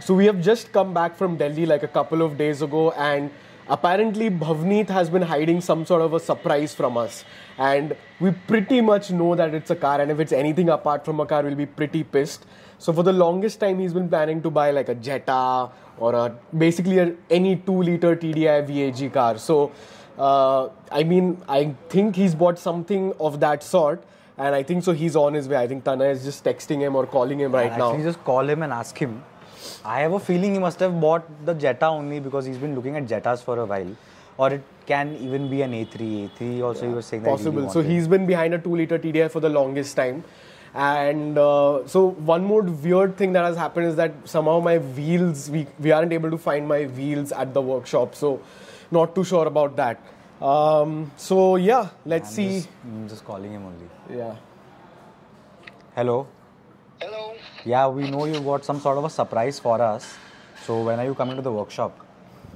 So we have just come back from Delhi like a couple of days ago, and apparently Bhavneet has been hiding some sort of a surprise from us. And we pretty much know that it's a car, and if it's anything apart from a car, we'll be pretty pissed. So for the longest time, he's been planning to buy like a Jetta or a basically a, any two-liter TDI VAG car. So uh, I mean, I think he's bought something of that sort. And I think so. He's on his way. I think Tanay is just texting him or calling him right now. Actually, just call him and ask him. I have a feeling he must have bought the Jetta only because he's been looking at Jettas for a while. Or it can even be an A3. A3 also, he was saying that he possible. so he's been behind a two liter TDI for the longest time. And uh, so one more weird thing that has happened is that somehow my wheels we we aren't able to find my wheels at the workshop. So not too sure about that. Um, so yeah, let's I'm see. Just, I'm just calling him only. Yeah. Hello. Hello. Yeah, we know you got some sort of a surprise for us. So when are you coming to the workshop?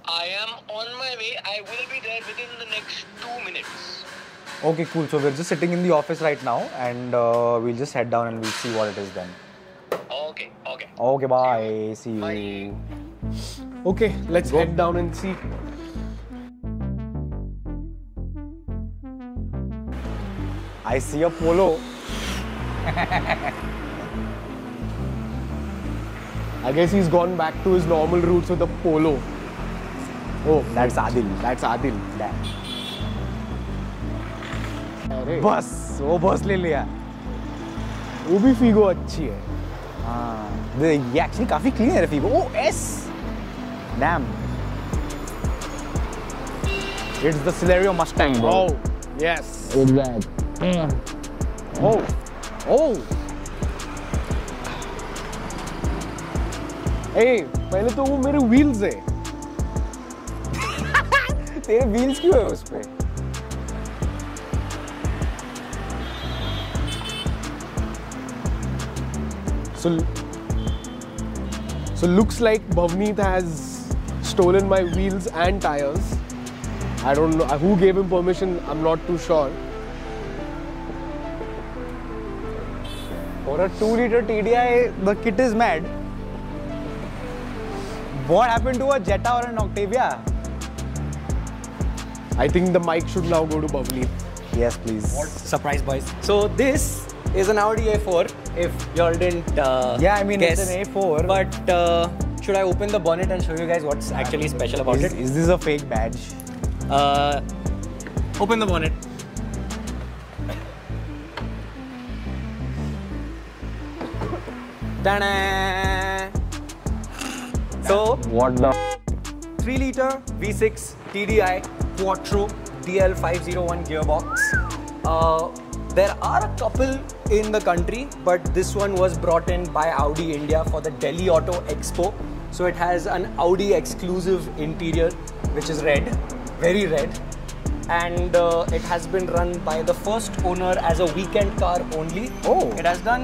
I am on my way. I will be there within the next two minutes. Okay, cool. So we're just sitting in the office right now, and uh, we'll just head down and we'll see what it is then. Okay, okay. Okay, bye. See you. Bye. Okay, let's head down and see. I see a polo. I guess he's gone back to his normal routes with the polo. Oh, That's Adil. that's Adil. अरे बस वो बस ले लिया वो भी Figo अच्छी है हाँ ये एक्चुअली काफी क्लीन है रफीक ओ yes damn it's the Celerio Mustang bro Oh, yes. Oh, oh. Hey, पहले तो वो मेरे wheels है. तेरे व्हील्स क्यों है उस पे So, so looks like Bhavneet has stolen my wheels and tires. I don't know who gave him permission. I'm not too sure. For a 2 liter TDI, the kit is mad. What happened to a Jetta or an Octavia? I think the mic should now go to Bhavneet. Yes, please. Surprise, boys. So this is an Audi A4. If y'all didn't uh, Yeah, I mean, it's an A4. But uh, should I open the bonnet and show you guys what's actually special about Is, it? is this a fake badge? Uh, open the bonnet. Ta-da! So What the? 3 liter V6 TDI Quattro DL501 gearbox. Uh, there are a couple in the country, but this one was brought in by Audi India for the Delhi Auto Expo. So it has an Audi exclusive interior, which is red, very red. And uh, it has been run by the first owner as a weekend car only. Oh. It has done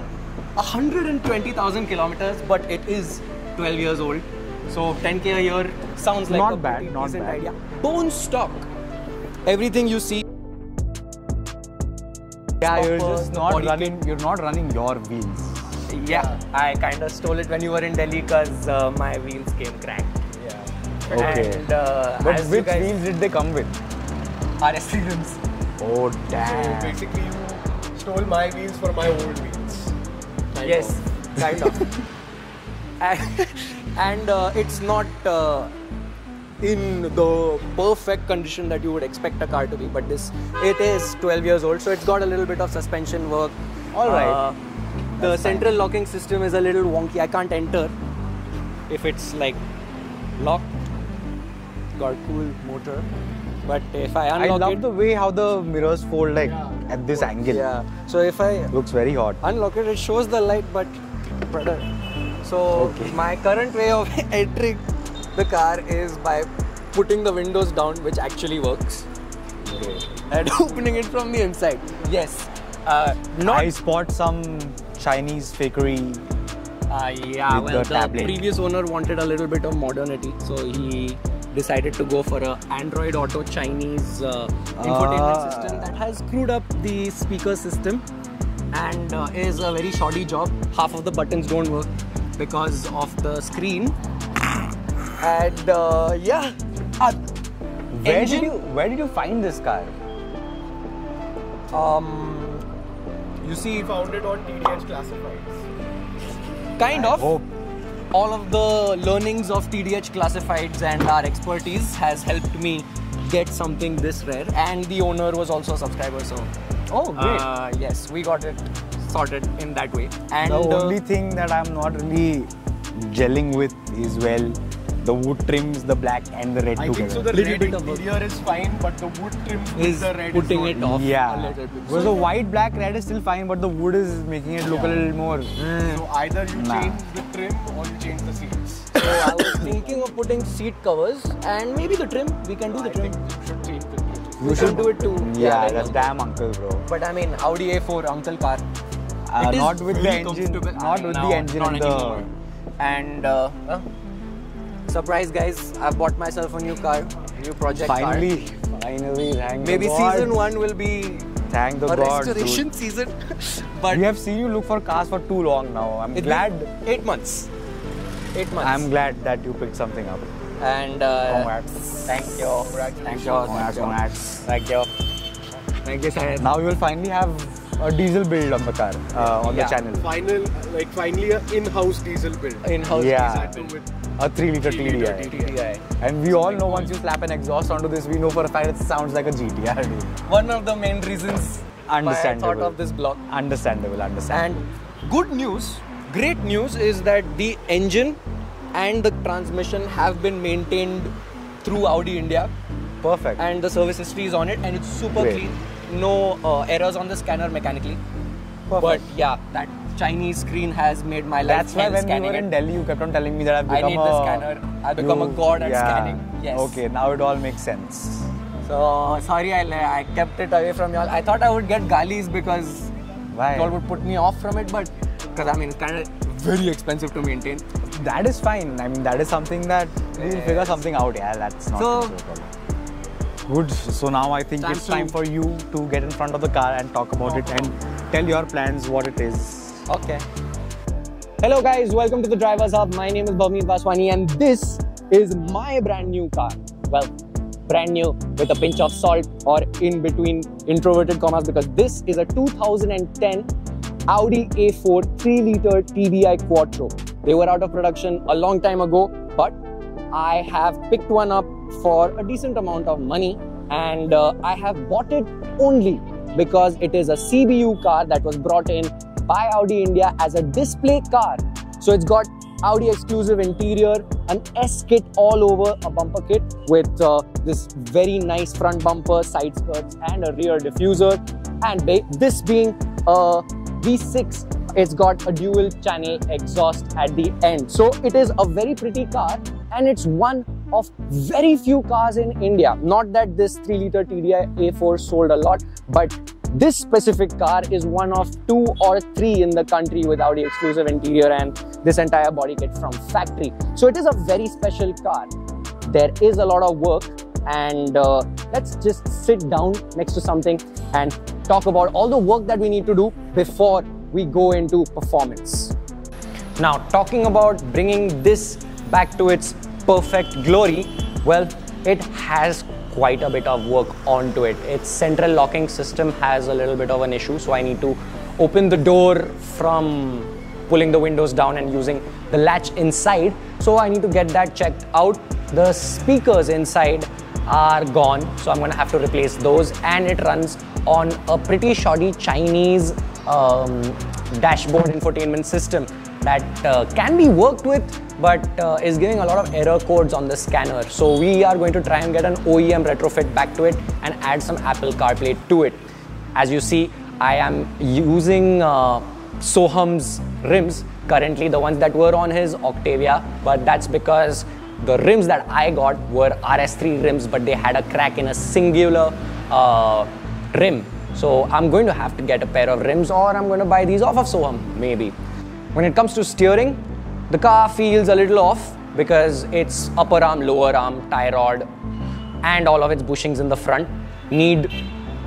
120,000 kilometers, but it is 12 years old. So 10k a year sounds like Not a bad, not decent bad. idea. Bone stock. Everything you see. Yeah, you're just not body running. You're not running your wheels. Yeah, I kind of stole it when you were in Delhi because uh, my wheels came cracked. Yeah. Okay. And, uh, But as which guys- wheels did they come with? RS rims. Oh damn. So basically, you stole my wheels for my old wheels. Kind Yes, of. kind of. and uh, it's not uh, in the perfect condition that you would expect a car to be, but this it is 12 years old, so it's got a little bit of suspension work. All right. Uh, the central locking system is a little wonky. I can't enter if it's like locked. Got cool motor, but if I unlock I love it, the way how the mirrors fold like at this angle. yeah. So if I Looks very hot. unlock it, it shows the light, but brother. So Okay. my current way of entering the car is by putting the windows down, which actually works, and opening it from the inside. Yes. Uh, not. I spot some Chinese fakery. Uh, yeah. Well, the the, previous owner wanted a little bit of modernity, so he decided to go for a Android Auto Chinese uh, infotainment Ah. system that has screwed up the speaker system and uh, is a very shoddy job. Half of the buttons don't work. Because of the screen. And uh, yeah, uh, Where engine- did you Where did you find this car? um, you see, We found it on TDH Classifieds. kind of. Hope. all of the learnings of TDH classifieds and our expertise has helped me get something this rare. And the owner was also a subscriber, so Oh, great. uh, yes, we got it sorted in that way. And the uh, only thing that I'm not really gelling with is well, the wood trims, the black and the red I together. think so. The Little red bit interior is fine, but the wood trim with is the red putting is it off yeah, a little bit. because the white, black, red is still fine, but the wood is making it look a little more. So either you Nah. change the trim or you change the seats. So I was thinking of putting seat covers and maybe the trim. We can do the I trim. think you should change the trim. We should do it too. Yeah, right that's damn uncle, bro. But I mean, Audi A4 uncle car. Uh, not with the engine, not with the engine and the. And uh, uh, surprise, guys! I bought myself a new car, new project Finally, finally, thank. Maybe the God. season one will be Thank the a God. restoration dude. season. but We have seen you look for cars for too long now. I'm glad. eight months. Eight months. I'm glad that you picked something up. and uh, Congrats. thank you. Thank you. Congrats, congrats. Thank you. Thank you, Shahid. Now you will finally have a diesel build on the car uh, on Yeah. the channel. Final, like finally, a in-house diesel build. In-house Yeah. Diesel with A 3 liter Three TDI. TDI. And we all know once you slap an exhaust onto this, we know for a fact it sounds like a GTR. Dude. One of the main reasons why I thought of this blog. Understandable, understandable. And good news, great news is that the engine and the transmission have been maintained through Audi India perfect. and the service history is on it and it's super Great. clean. No uh, errors on the scanner mechanically. But yeah, that Chinese screen has made my life That's why when we were in. Delhi, you kept on telling me that I've I become need a... the scanner. I've become a god at scanning. Yes. Okay, now it all makes sense. So sorry, I, I kept it away from y'all. I thought I would get galis because Why? y'all would put me off from it, but because I mean it's kind of very expensive to maintain. That is fine. I mean, that is something that we'll figure something out. Yeah, that's not So- a problem. Good. So now I think Time it's time for you to get in front of the car and talk about it and tell your plans what it is. Okay. Hello guys, welcome to the Drivers Hub. My name is Bhavneet Vaswani and this is my brand new car. Well, brand new with a pinch of salt or in between introverted commas because this is a 2010 Audi A4 3 liter TDI Quattro. They were out of production a long time ago, but I have picked one up for a decent amount of money and uh, I have bought it only because it is a CBU car that was brought in by Audi India as a display car. So it's got Audi exclusive interior, an S kit all over, a bumper kit with uh, this very nice front bumper, side skirts, and a rear diffuser. And this being a V6, it's got a dual channel exhaust at the end. So it is a very pretty car and it's one of very few cars in India. Not that this 3 liter TDI A4 sold a lot, but this specific car is one of two or three in the country with Audi exclusive interior and this entire body kit from factory. So it is a very special car. There is a lot of work and uh, let's just sit down next to something and talk about all the work that we need to do before we go into performance. Now, talking about bringing this back to its perfect glory, well, it has quite a bit of work onto it. Its central locking system has a little bit of an issue, so I need to open the door from pulling the windows down and using the latch inside. So I need to get that checked out. The speakers inside are gone, so I'm gonna have to replace those, and it runs on a pretty shoddy Chinese um, dashboard infotainment system that uh, can be worked with but uh, is giving a lot of error codes on the scanner. So we are going to try and get an OEM retrofit back to it and add some Apple CarPlay to it. As you see, I am using uh, Soham's rims currently, the ones that were on his Octavia, but that's because the rims that I got were RS3 rims, but they had a crack in a singular uh, rim. So I'm going to have to get a pair of rims or I'm going to buy these off of Soham, maybe. When it comes to steering, the car feels a little off because its upper arm, lower arm, tie rod, and all of its bushings in the front need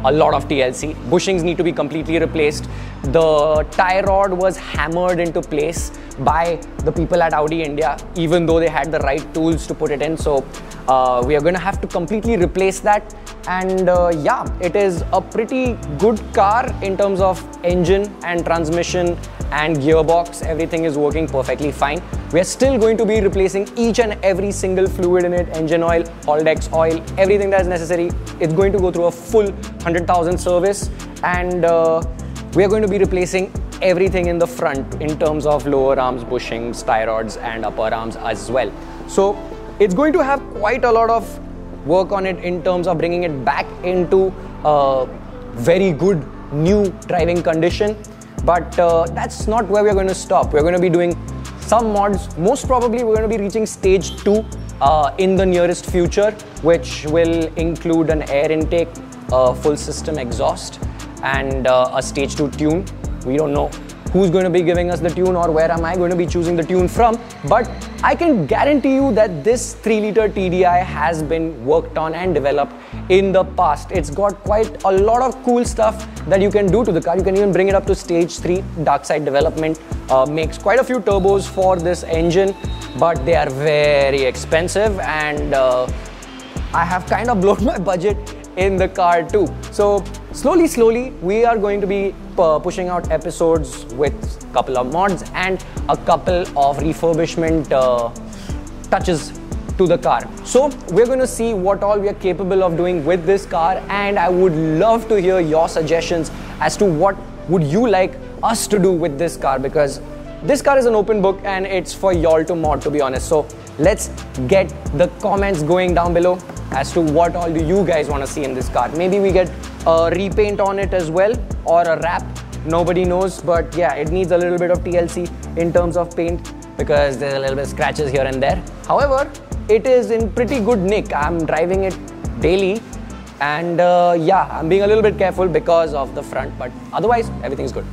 a lot of TLC. Bushings need to be completely replaced. The tie rod was hammered into place by the people at Audi India, even though they had the right tools to put it in. So uh, we are going to have to completely replace that. And uh, yeah, it is a pretty good car in terms of engine and transmission and gearbox. Everything is working perfectly fine. We are still going to be replacing each and every single fluid in it, engine oil, Haldex oil, everything that is necessary. It's going to go through a full 100,000 service and uh, we are going to be replacing everything in the front in terms of lower arms, bushings, tie rods and upper arms as well. So it's going to have quite a lot of work on it in terms of bringing it back into a very good new driving condition. But uh, that's not where we're going to stop. We're going to be doing some mods. Most probably, we're going to be reaching stage two uh, in the nearest future, which will include an air intake, a full system exhaust, and uh, a stage two tune. We don't know who's going to be giving us the tune or where am I going to be choosing the tune from. But I can guarantee you that this 3 liter TDI has been worked on and developed in the past. It's got quite a lot of cool stuff that you can do to the car. You can even bring it up to stage 3. Dark Side Development uh, makes quite a few turbos for this engine, but they are very expensive and uh, I have kind of blown my budget in the car too. So slowly, slowly, we are going to be uh, pushing out episodes with a couple of mods and a couple of refurbishment uh, touches to the car. So we're going to see what all we are capable of doing with this car and I would love to hear your suggestions as to what would you like us to do with this car because this car is an open book and it's for y'all to mod to be honest. So let's get the comments going down below as to what all do you guys want to see in this car. Maybe we get a repaint on it as well or a wrap. Nobody knows, but yeah, it needs a little bit of TLC in terms of paint because there's a little bit of scratches here and there. However, it is in pretty good nick. I'm driving it daily and uh, yeah, I'm being a little bit careful because of the front, but otherwise everything's good.